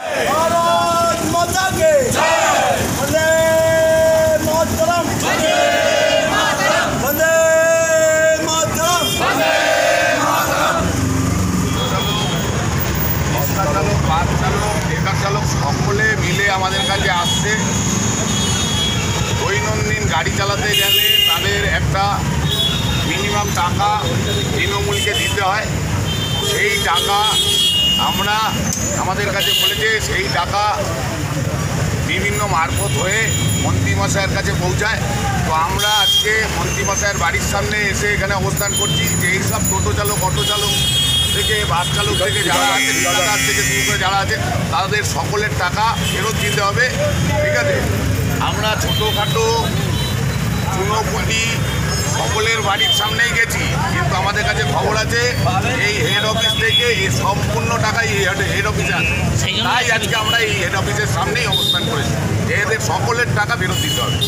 ভারত মাতাকে বন্দে মাতরম। বাস চালক ট্রেকার চালক সকলে মিলে আমাদের কাছে আসছে দৈনন্দিন গাড়ি চালাতে গেলে তাদের একটা মিনিমাম টাকা তৃণমূলকে দিতে হয় সেই টাকা আমরা আমাদের কাছে বলেছে, সেই টাকা বিভিন্ন মারফত হয়ে মন্ত্রীমশাইয়ের কাছে পৌঁছায়। তো আমরা আজকে মন্ত্রীমশাইয়ের বাড়ির সামনে এসে এখানে অবস্থান করছি যে এইসব টোটো চালক, অটো চালক থেকে, বাস চালক থেকে যারা আছে ঠিকাদার থেকে শুরু করে যারা আছে, তাদের সকলের টাকা ফেরত দিতে হবে। ঠিক আছে? আমরা ছোটোখাটো চুনোপুটি সকলের বাড়ির সামনেই গেছি, কিন্তু আমাদের কাছে খবর আছে এই হেড অফিস থেকে এই সম্পূর্ণ টাকাই হেড অফিসে আছে। তাই আজকে আমরা এই হেড অফিসের সামনেই অবস্থান করেছি। এদের সকলের টাকা ফেরত দিতে হবে।